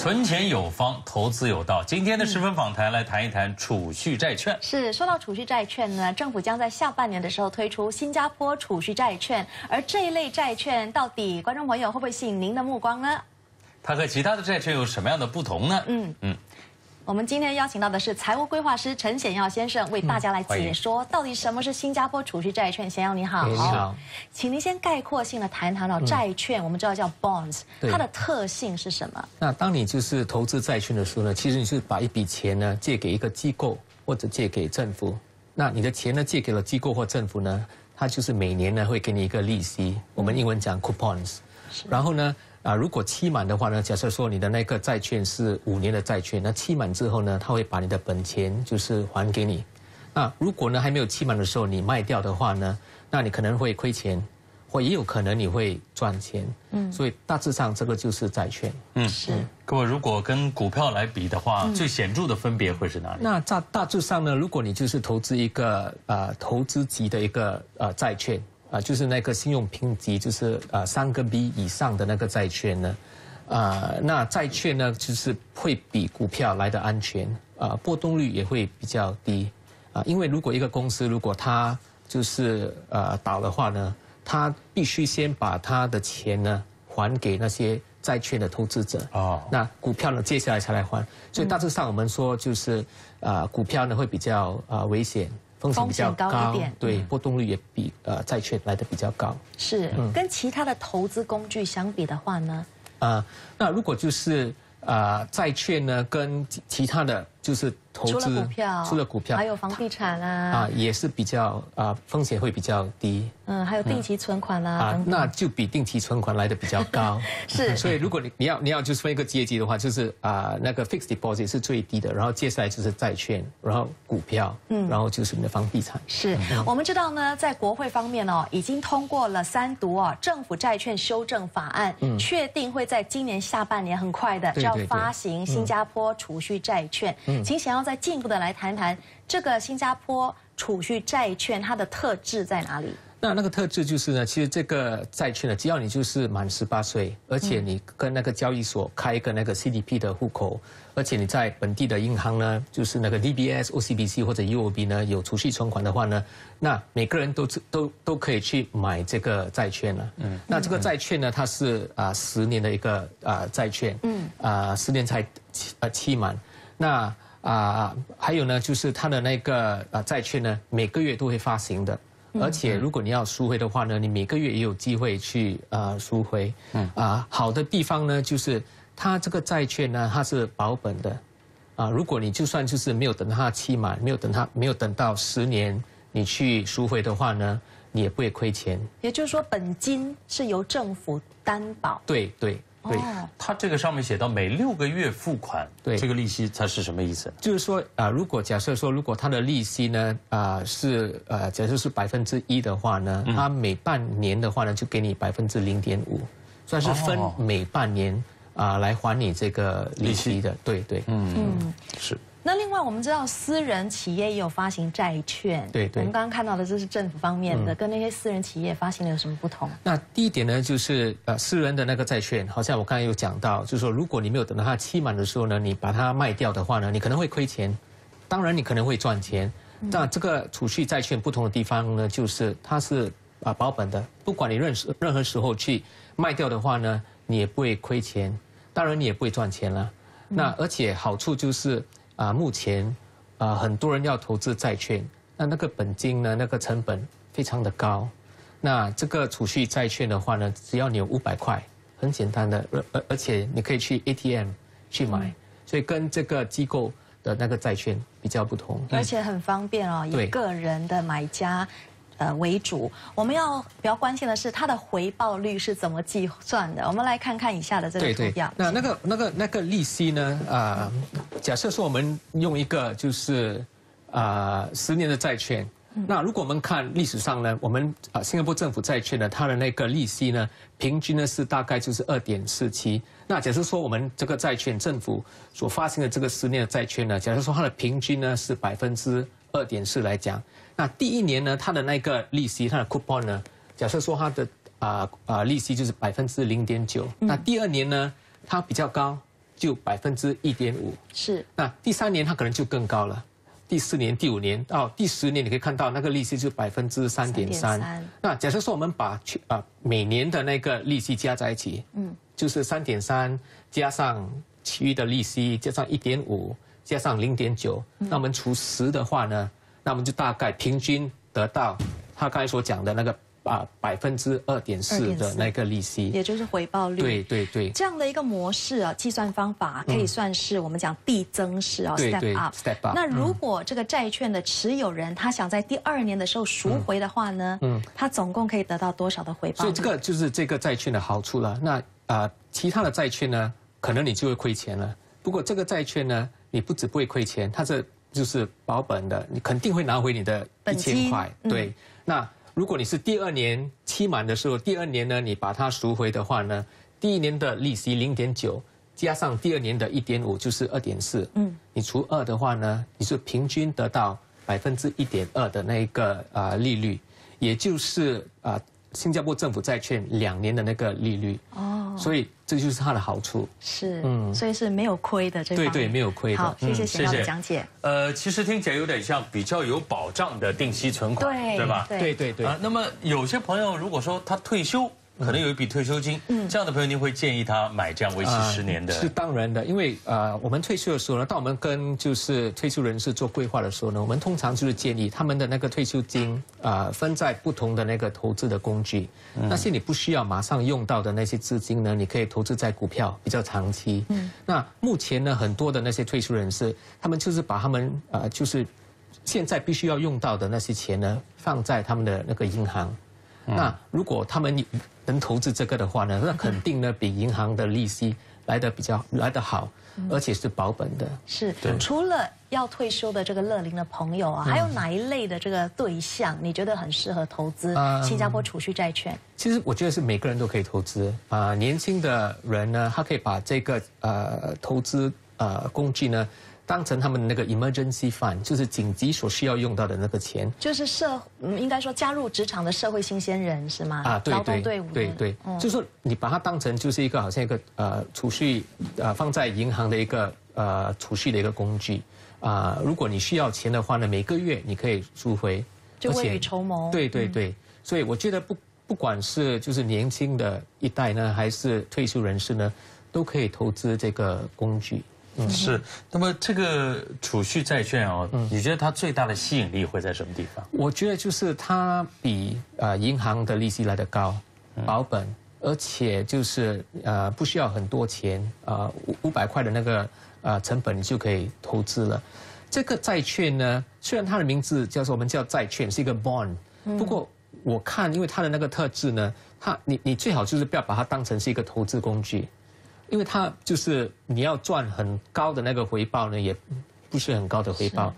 存钱有方，投资有道。今天的十分访谈来谈一谈储蓄债券。是说到储蓄债券呢，政府将在下半年的时候推出新加坡储蓄债券，而这一类债券到底观众朋友会不会吸引您的目光呢？它和其他的债券有什么样的不同呢？嗯嗯。我们今天邀请到的是财务规划师陈显耀先生，为大家来解说到底什么是新加坡储蓄债券。显耀你好，你好，请您先概括性的谈谈到债券，我们知道叫 bonds，它的特性是什么？那当你就是投资债券的时候呢，其实你是把一笔钱呢借给一个机构或者借给政府，那你的钱呢借给了机构或政府呢，它就是每年呢会给你一个利息，我们英文讲 coupons，然后呢。啊，如果期满的话呢，假设说你的那个债券是五年的债券，那期满之后呢，他会把你的本钱就是还给你。那如果呢还没有期满的时候你卖掉的话呢，那你可能会亏钱，或也有可能你会赚钱。嗯，所以大致上这个就是债券。嗯，是。各位如果跟股票来比的话，最显著的分别会是哪里？那大大致上呢，如果你就是投资一个呃投资级的一个呃债券。啊，就是那个信用评级，就是呃三个 B 以上的那个债券呢，啊，那债券呢就是会比股票来的安全，啊，波动率也会比较低，啊，因为如果一个公司如果它就是呃倒的话呢，它必须先把它的钱呢还给那些债券的投资者，哦，那股票呢接下来才来还，所以大致上我们说就是啊股票呢会比较啊危险。风险比较高一点，对波动率也比呃债券来的比较高。是，跟其他的投资工具相比的话呢？啊，那如果就是啊债券呢，跟其他的就是投资，除了股票，除了股票，还有房地产啊，啊也是比较啊风险会比较低。嗯，还有定期存款啦，啊，那就比定期存款来的比较高。是，所以如果你你要你要就是分一个阶级的话，就是啊那个 fixed deposit 是最低的，然后接下来就是债券，然后股票，嗯，然后就是你的房地产。是。我们知道呢，在国会方面哦，已经通过了三读哦，政府债券修正法案，确定会在今年下半年很快的就要发行新加坡储蓄债券。嗯，请想要再进一步的来谈谈这个新加坡储蓄债券它的特质在哪里？那那个特质就是呢，其实这个债券呢，只要你就是满十八岁，而且你跟那个交易所开一个那个 CDP 的户口，而且你在本地的银行呢，就是那个 DBS、OCBC 或者 UOB 呢有储蓄存款的话呢，那每个人都都都可以去买这个债券了。嗯。那这个债券呢，它是啊十年的一个啊债券。嗯。啊，十年才期呃期满。那啊还有呢，就是它的那个啊债券呢，每个月都会发行的。而且如果你要赎回的话呢，你每个月也有机会去啊赎回。嗯啊，好的地方呢，就是它这个债券呢，它是保本的。啊，如果你就算就是没有等它期满，没有等它没有等到十年，你去赎回的话呢，你也不会亏钱。也就是说，本金是由政府担保。对对。对，它这个上面写到每六个月付款，对这个利息它是什么意思？就是说啊，如果假设说，如果它的利息呢啊是呃，假设是百分之一的话呢，它每半年的话呢就给你百分之零点五，算是分每半年啊来还你这个利息的。对对，嗯嗯是。那另外我们知道，私人企业也有发行债券。对对。我们刚刚看到的这是政府方面的，跟那些私人企业发行的有什么不同？那第一点呢，就是呃，私人的那个债券，好像我刚才有讲到，就是说，如果你没有等到它期满的时候呢，你把它卖掉的话呢，你可能会亏钱。当然，你可能会赚钱。那这个储蓄债券不同的地方呢，就是它是啊保本的，不管你任时任何时候去卖掉的话呢，你也不会亏钱。当然，你也不会赚钱了。那而且好处就是。啊，目前啊，很多人要投资债券，那那个本金呢，那个成本非常的高。那这个储蓄债券的话呢，只要你有五百块，很简单的，而而而且你可以去 ATM 去买，所以跟这个机构的那个债券比较不同。而且很方便哦，以个人的买家。呃，为主，我们要比较关心的是它的回报率是怎么计算的？我们来看看以下的这个图表。那那个那个那个利息呢？啊，假设说我们用一个就是啊十年的债券，那如果我们看历史上呢，我们啊新加坡政府债券呢，它的那个利息呢，平均呢是大概就是二点四七。那假设说我们这个债券政府所发行的这个十年的债券呢，假设说它的平均呢是百分之二点四来讲。那第一年呢，它的那个利息，它的 coupon 呢，假设说它的啊啊利息就是百分之零点九。那第二年呢，它比较高，就百分之一点五。是。那第三年它可能就更高了，第四年、第五年到第十年，你可以看到那个利息就百分之三点三。那假设说我们把去啊每年的那个利息加在一起，嗯，就是三点三加上其余的利息加上一点五加上零点九，那我们除十的话呢，那我们就大概平均得到他刚才所讲的那个。啊，百分之二点四的那个利息，也就是回报率。对对对，这样的一个模式啊，计算方法可以算是我们讲递增式啊，step up，step up。那如果这个债券的持有人他想在第二年的时候赎回的话呢，嗯，他总共可以得到多少的回报？所以这个就是这个债券的好处了。那啊，其他的债券呢，可能你就会亏钱了。不过这个债券呢，你不止不会亏钱，它是就是保本的，你肯定会拿回你的一千块。对，那。如果你是第二年期满的时候，第二年呢，你把它赎回的话呢，第一年的利息零点九，加上第二年的一点五，就是二点四。嗯，你除二的话呢，你是平均得到百分之一点二的那一个啊利率，也就是啊。新加坡政府债券两年的那个利率哦，所以这就是它的好处。是，嗯，所以是没有亏的这对对，没有亏的。好，谢谢谢谢讲解。呃，其实听起来有点像比较有保障的定期存款，对吧？对对对。啊，那么有些朋友如果说他退休。可能有一笔退休金，嗯，这样的朋友您会建议他买这样为期十年的？是当然的，因为呃，我们退休的时候呢，当我们跟就是退休人士做规划的时候呢，我们通常就是建议他们的那个退休金啊，分在不同的那个投资的工具。那些你不需要马上用到的那些资金呢，你可以投资在股票，比较长期。嗯，那目前呢，很多的那些退休人士，他们就是把他们呃，就是现在必须要用到的那些钱呢，放在他们的那个银行。那如果他们能投资这个的话呢，那肯定呢 比银行的利息来的比较来得好，而且是保本的。是，除了要退休的这个乐龄的朋友啊，还有哪一类的这个对象你觉得很适合投资新加坡储蓄债券？其实我觉得是每个人都可以投资啊，年轻的人呢，他可以把这个呃投资呃工具呢。当成他们那个 emergency fund，就是紧急所需要用到的那个钱，就是社，应该说加入职场的社会新鲜人是吗？啊，对对对对对，就是说你把它当成就是一个好像一个呃储蓄，呃放在银行的一个呃储蓄的一个工具啊。如果你需要钱的话呢，每个月你可以赎回，就未雨绸缪。对对对，所以我觉得不不管是就是年轻的一代呢，还是退休人士呢，都可以投资这个工具。是，那么这个储蓄债券哦，你觉得它最大的吸引力会在什么地方？我觉得就是它比呃银行的利息来的高，保本，而且就是呃不需要很多钱，啊五五百块的那个呃成本你就可以投资了。这个债券呢，虽然它的名字叫做我们叫债券，是一个 bond，不过我看因为它的那个特质呢，它你你最好就是不要把它当成是一个投资工具。因为它就是你要赚很高的那个回报呢，也不是很高的回报。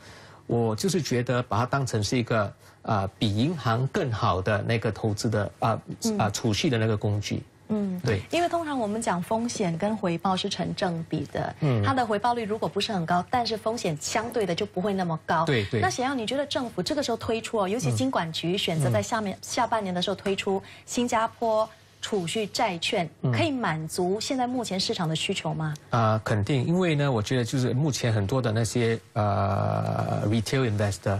我就是觉得把它当成是一个啊比银行更好的那个投资的啊啊储蓄的那个工具。嗯，对。因为通常我们讲风险跟回报是成正比的。嗯。它的回报率如果不是很高，但是风险相对的就不会那么高。对对。那想要你觉得政府这个时候推出哦，尤其金管局选择在下面下半年的时候推出新加坡。储蓄债券可以满足现在目前市场的需求吗？啊，肯定，因为呢，我觉得就是目前很多的那些呃 retail investor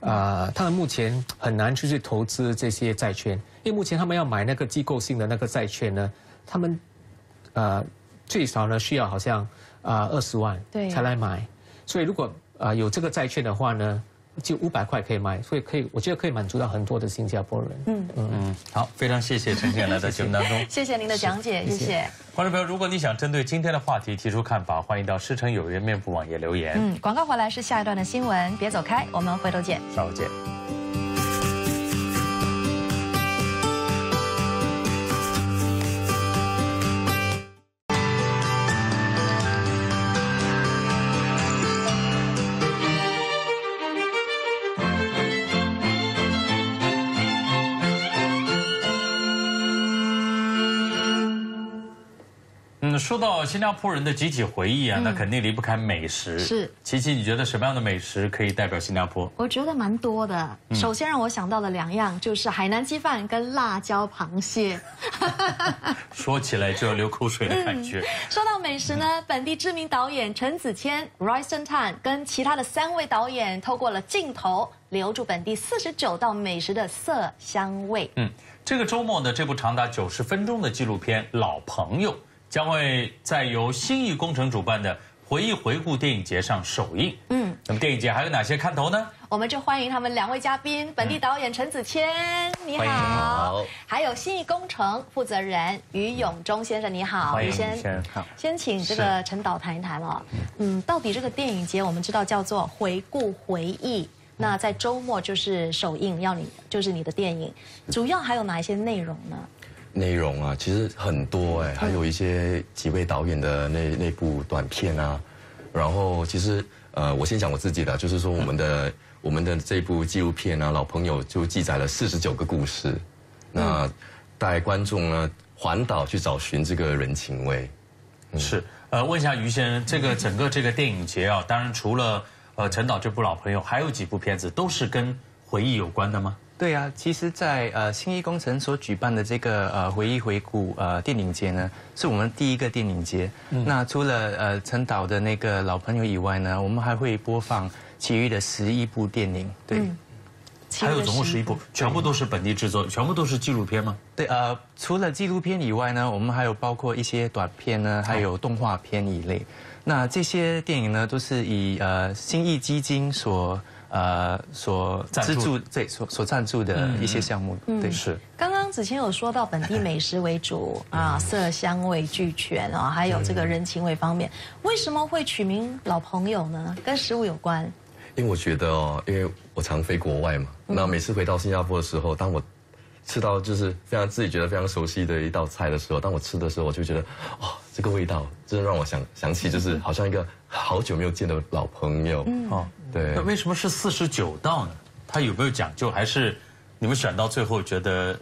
啊，他们目前很难去去投资这些债券，因为目前他们要买那个机构性的那个债券呢，他们呃最少呢需要好像啊二十万才来买，所以如果啊有这个债券的话呢。就五百块可以买，所以可以，我觉得可以满足到很多的新加坡人。嗯嗯嗯，好，非常谢谢陈姐来到节目当中。谢谢您的讲解，谢谢。观众朋友，如果你想针对今天的话题提出看法，欢迎到狮城有约面部网页留言。嗯，广告回来是下一段的新闻，别走开，我们回头见。稍后见。说到新加坡人的集体回忆啊，那肯定离不开美食。是，琪琪，你觉得什么样的美食可以代表新加坡？我觉得蛮多的。首先让我想到的两样就是海南鸡饭跟辣椒螃蟹。说起来就要流口水的感觉。说到美食呢，本地知名导演陈子谦 （Royston Tan） 跟其他的三位导演，透过了镜头，留住本地四十九道美食的色香味。嗯。这个周末呢，这部长达九十分钟的纪录片《老朋友》将会在由新艺工程主办的回忆回顾电影节上首映。嗯，那么电影节还有哪些看头呢？我们就欢迎他们两位嘉宾：本地导演陈子谦，你好；还有新艺工程负责人于永忠先生，你好。先生，先请这个陈导谈一谈了。嗯，到底这个电影节我们知道叫做回顾回忆。那在周末就是首映，要你就是你的电影，主要还有哪一些内容呢？内容啊，其实很多哎，还有一些几位导演的那那部短片啊。然后其实呃，我先讲我自己的，就是说我们的我们的这部纪录片啊，老朋友就记载了四十九个故事，那带观众呢环岛去找寻这个人情味。是，呃，问一下于先生，这个整个这个电影节啊，当然除了。呃，陈导这部老朋友还有几部片子都是跟回忆有关的吗？对啊，其实，在呃新艺工程所举办的这个呃回忆回顾呃电影节呢，是我们第一个电影节。那除了呃陈导的那个老朋友以外呢，我们还会播放其余的十一部电影。对，还有总共十一部，全部都是本地制作，全部都是纪录片吗？对，呃，除了纪录片以外呢，我们还有包括一些短片呢，还有动画片一类。那这些电影呢，都是以呃新艺基金所呃所资助对所所赞助的一些项目，对是。刚刚子谦有说到本地美食为主啊，色香味俱全啊，还有这个人情味方面，为什么会取名老朋友呢？跟食物有关？因为我觉得哦，因为我常飞国外嘛，那每次回到新加坡的时候，当我吃到就是非常自己觉得非常熟悉的一道菜的时候，当我吃的时候，我就觉得，哦，这个味道真的让我想想起，就是好像一个好久没有见的老朋友。哦，对。那为什么是四十九道呢？它有没有讲究？还是你们选到最后觉得？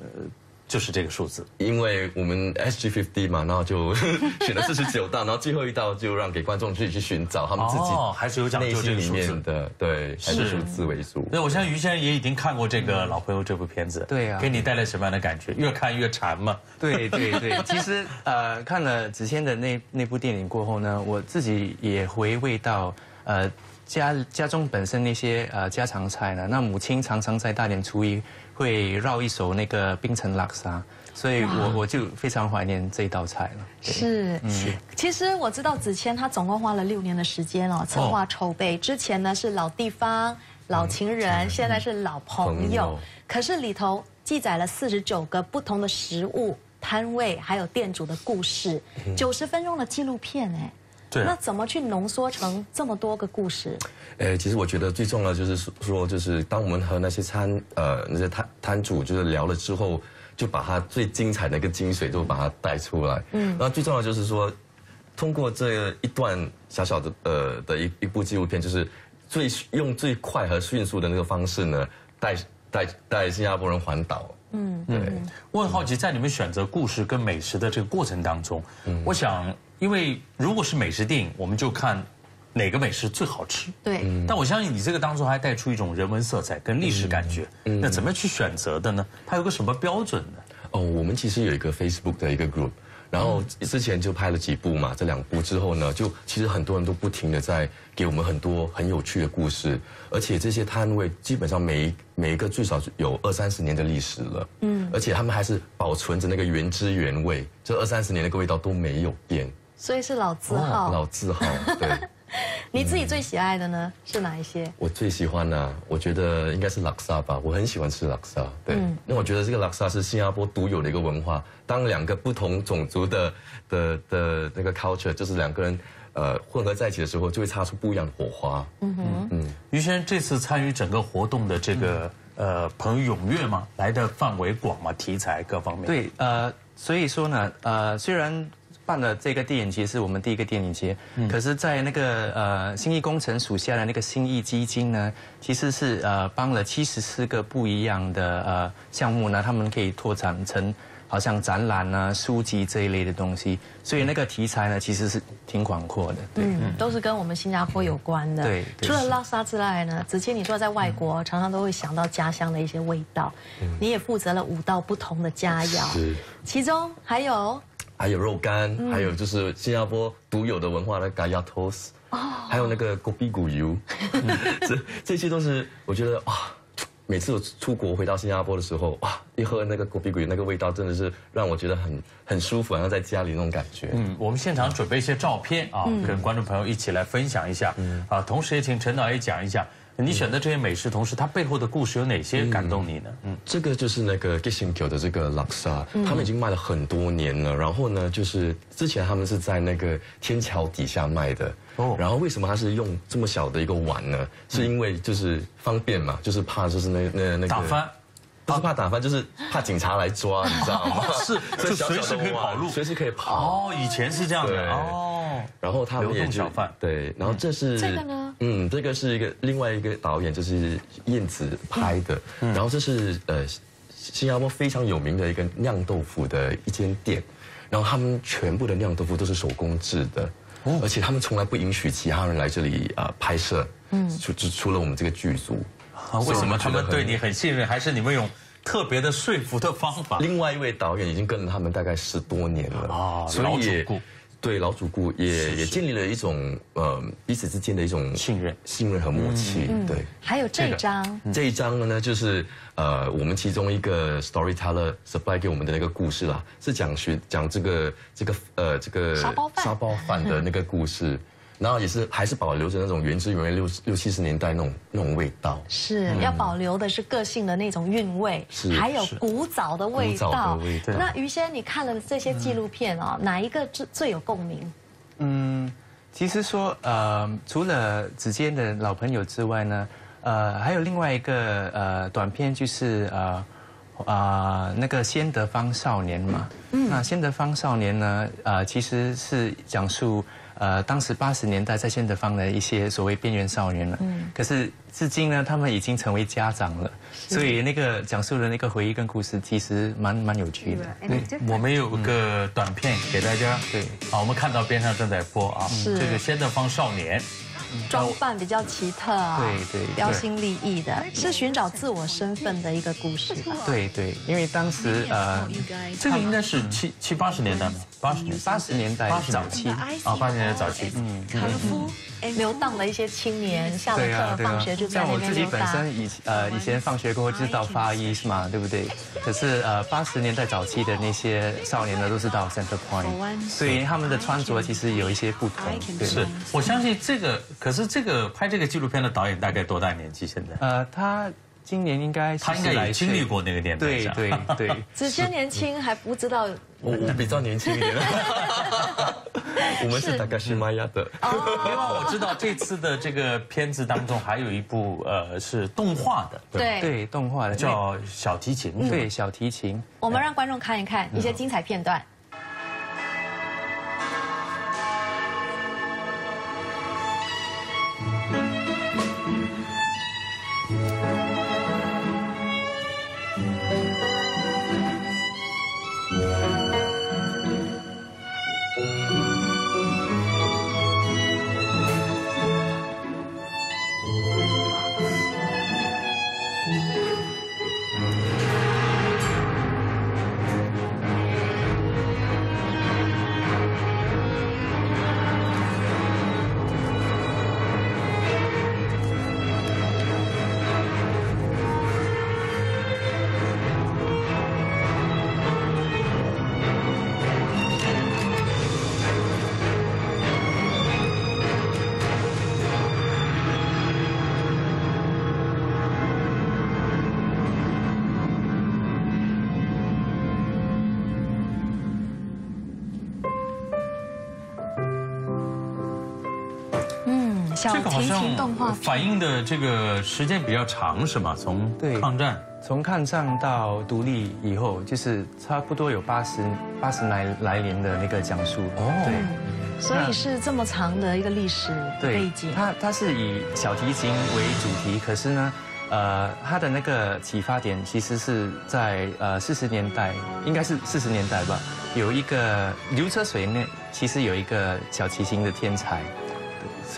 就是这个数字，因为我们 SG fifty 嘛，然后就选了四十九道，然后最后一道就让给观众自己去寻找他们自己哦，还是有讲究这个数字的，对，还是数字为主。那我相信于先生也已经看过这个老朋友这部片子，对啊，给你带来什么样的感觉？越看越馋嘛？对对对，其实呃，看了子谦的那那部电影过后呢，我自己也回味到呃家家中本身那些呃家常菜呢，那母亲常常在大年初一。会绕一手那个冰城拉沙，所以我我就非常怀念这一道菜了。是，嗯。其实我知道子谦他总共花了六年的时间哦，策划筹备。之前呢是老地方、老情人，现在是老朋友。可是里头记载了四十九个不同的食物摊位，还有店主的故事，九十分钟的纪录片哎。对。那怎么去浓缩成这么多个故事？诶，其实我觉得最重要就是说，就是当我们和那些餐呃那些摊摊主就是聊了之后，就把他最精彩的一个精髓都把它带出来。嗯，那最重要就是说，通过这一段小小的呃的一一部纪录片，就是最用最快和迅速的那个方式呢，带带带新加坡人环岛。嗯，对。我很好奇，在你们选择故事跟美食的这个过程当中，我想，因为如果是美食电影，我们就看。哪个美食最好吃？对，但我相信你这个当中还带出一种人文色彩跟历史感觉。嗯那怎么去选择的呢？它有个什么标准呢？哦，我们其实有一个 Facebook 的一个 group，然后之前就拍了几部嘛，这两部之后呢，就其实很多人都不停的在给我们很多很有趣的故事，而且这些摊位基本上每一每一个最少有二三十年的历史了，嗯，而且他们还是保存着那个原汁原味，这二三十年那个味道都没有变，所以是老字号，老字号，对。你自己最喜爱的呢是哪一些？我最喜欢的，我觉得应该是拉萨吧。我很喜欢吃拉萨，对。那我觉得这个拉萨是新加坡独有的一个文化。当两个不同种族的的的那个 culture，就是两个人呃混合在一起的时候，就会擦出不一样的火花。嗯哼，嗯。于先生这次参与整个活动的这个呃朋友踊跃嘛？来的范围广嘛？题材各方面？对，呃，所以说呢，呃，虽然。办了这个电影节是我们第一个电影节，可是，在那个呃新艺工程属下的那个新艺基金呢，其实是呃帮了七十四个不一样的呃项目呢，他们可以拓展成好像展览啊、书籍这一类的东西，所以那个题材呢其实是挺广阔的。对，嗯，都是跟我们新加坡有关的。对对除了拉萨之外呢，子谦，你说在外国常常都会想到家乡的一些味道，你也负责了五道不同的佳肴，是。其中还有还有肉干，还有就是新加坡独有的文化的 gaya toast，还有那个 kopi 骨油，这这些都是我觉得哇。每次我出国回到新加坡的时候，哇，一喝那个 kopi 骨油，那个味道真的是让我觉得很很舒服，好像在家里那种感觉。嗯，我们现场准备一些照片啊，跟观众朋友一起来分享一下。啊，同时也请陈导也讲一下，你选的这些美食，同时它背后的故事有哪些感动你呢？嗯，这个就是那个 g i s h i n k y 的这个拉萨，他们已经卖了很多年了。然后呢，就是之前他们是在那个天桥底下卖的。哦。然后为什么他是用这么小的一个碗呢？是因为就是方便嘛，就是怕就是那那那个打翻。不是怕打翻，就是怕警察来抓，你知道吗？是，就随时可以跑路，随时可以跑。哦，以前是这样的哦。然后他们也就对，然后这是这个呢？嗯，这个是一个另外一个导演，就是燕子拍的。然后这是呃新加坡非常有名的一个酿豆腐的一间店，然后他们全部的酿豆腐都是手工制的，而且他们从来不允许其他人来这里啊拍摄。嗯，除除除了我们这个剧组。啊，为什么他们对你很信任？还是你们用特别的说服的方法？另外一位导演已经跟了他们大概十多年了啊，老主顾。对老主顾也也建立了一种呃彼此之间的一种信任、信任和默契。对，还有这张，这一张呢，就是呃我们其中一个 storyteller supply 给我们的那个故事啦，是讲学讲这个这个呃这个沙包饭。沙包饭的那个故事。然后也是还是保留着那种原汁原味六六七十年代那种那种味道，是要保留的是个性的那种韵味，是还有古早的味道。古早的味道。那于先，你看了这些纪录片哦，哪一个最最有共鸣？嗯，其实说呃，除了指尖的老朋友之外呢，呃，还有另外一个呃短片，就是呃啊那个先德方少年嘛。嗯。那先德方少年呢，呃，其实是讲述。呃，当时八十年代在宣德方的一些所谓边缘少年了，嗯，可是至今呢，他们已经成为家长了，所以那个讲述的那个回忆跟故事，其实蛮蛮有趣的。对，我们有个短片给大家，对，好，我们看到边上正在播啊，是。这个先德方少年。装扮比较奇特啊，对对，标新立异的，是寻找自我身份的一个故事吧？对对，因为当时呃，这个应该是七七八十年代吗？八十年八十年代。早期啊，八十年代早期，嗯，卡夫流荡的一些青年，下了课放学就在那边像我自己本身以呃以前放学过后就是到发一是嘛，对不对？可是呃八十年代早期的那些少年呢，都是到 Center Point，所以他们的穿着其实有一些不同。是，我相信这个。可是这个拍这个纪录片的导演大概多大年纪？现在？呃，他今年应该他应该也经历过那个年代。对对对，子谦 年轻还不知道，我我比较年轻一点。我们是大概是玛雅的。另外我知道这次的这个片子当中还有一部呃是动画的，对对，动画的叫小提琴，对小提琴。我们让观众看一看一些精彩片段。这个好像反映的这个时间比较长，是吗？从抗战，从抗战到独立以后，就是差不多有八十八十来来年的那个讲述。哦，对，所以是这么长的一个历史背景。它它是以小提琴为主题，可是呢，呃，他的那个启发点其实是在呃四十年代，应该是四十年代吧，有一个刘车水那其实有一个小提琴的天才，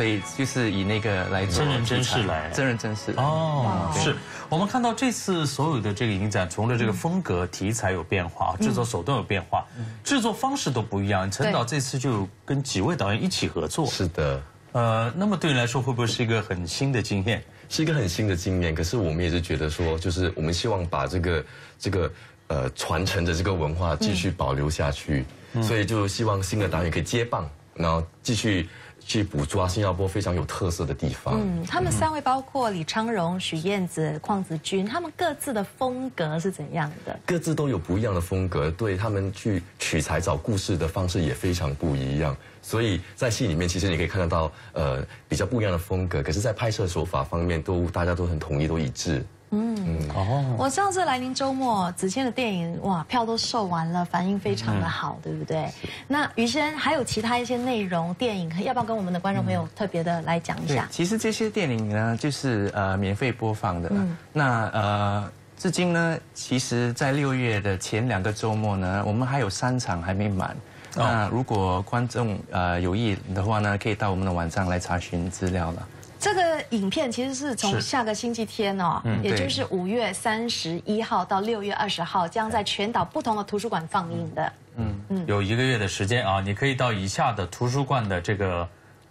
所以就是以那个来做真人真事来。真人真事。哦，是。我们看到这次所有的这个影展，除了这个风格、题材有变化，制作手段有变化，制作方式都不一样。陈导这次就跟几位导演一起合作，是的，呃，那么对你来说会不会是一个很新的经验？是一个很新的经验。可是我们也是觉得说，就是我们希望把这个这个呃传承的这个文化继续保留下去，所以就希望新的导演可以接棒，然后继续去捕捉新加坡非常有特色的地方。嗯，他们三位包括李昌荣、许燕子、邝子君，他们各自的风格是怎样的？各自都有不一样的风格，对他们去取材找故事的方式也非常不一样。所以在戏里面，其实你可以看得到，呃，比较不一样的风格。可是，在拍摄手法方面，都大家都很统一，都一致。哦，我上次来临周末，子谦的电影哇，票都售完了，反应非常的好，对不对？那于生还有其他一些内容电影，要不要跟我们的观众朋友特别的来讲一下？，对其实这些电影呢，就是呃免费播放的啦。那呃，至今呢，其实在六月的前两个周末呢，我们还有三场还没满。那如果观众呃有意的话呢，可以到我们的网站来查询资料了。这个影片其实是从下个星期天哦，也就是五月三十一号到六月二十号，将在全岛不同的图书馆放映的。嗯嗯有一个月的时间啊，你可以到以下的图书馆的这个。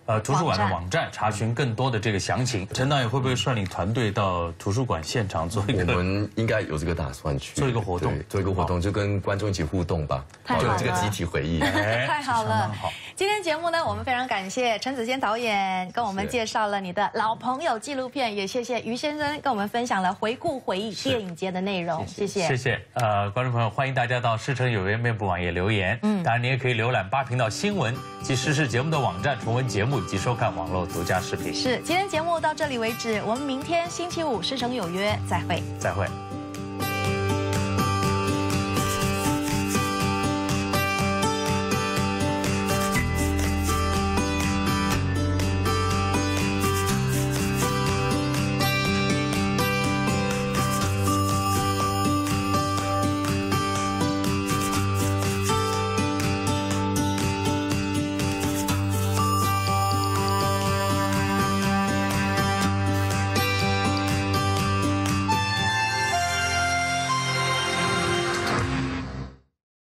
呃，图书馆的网站查询更多的这个详情。陈导演会不会率领团队到图书馆现场做一我？们应该有这个打算去做一个活动做一个活动，就跟观众一起互动吧，太好了这个集体回忆。哎 太好了好！今天节目呢，我们非常感谢陈子坚导演跟我们介绍了你的老朋友纪录片，也谢谢于先生跟我们分享了回顾回忆电影节的内容，谢谢。谢谢。呃，观众朋友，欢迎大家到《师城有约》面部网页留言。嗯，当然你也可以浏览八频道新闻及时事节目的网站，重温节目以及收看网络独家视频。是，今天节目到这里为止，我们明天星期五师承有约再会。再会。